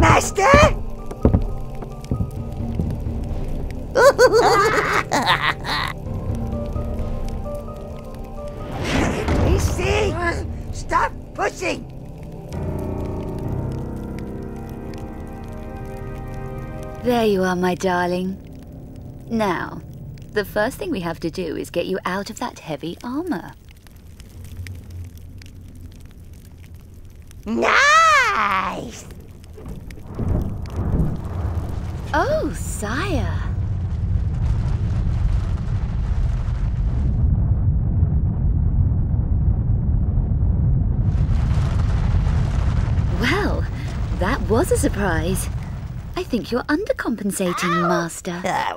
Master? we see. Stop pushing. There you are, my darling. Now, the first thing we have to do is get you out of that heavy armor. Nice. Oh, Saya. Well, that was a surprise. I think you're undercompensating, Master. Ah,